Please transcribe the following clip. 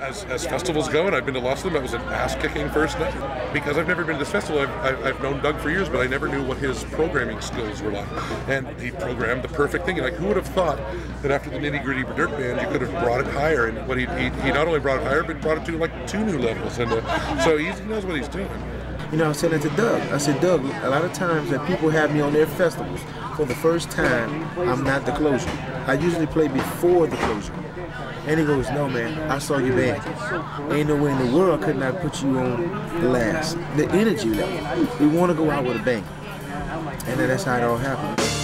As, as festivals go, and I've been to lots of them, that was an ass-kicking first night. Because I've never been to this festival, I've, I've, known Doug for years, but I never knew what his programming skills were like. And he programmed the perfect thing. Like, who would have thought that after the Nitty Gritty Dirt Band, you could have brought it higher? And what he, he, he not only brought it higher, but brought it to like two new levels. And uh, so he knows what he's doing. You know, I said that to Doug. I said, Doug, a lot of times that people have me on their festivals, for the first time, I'm not the closure. I usually play before the closure. And he goes, no, man, I saw your band. Ain't no way in the world could not put you on the last. The energy level. We want to go out with a bang. And then that's how it all happened.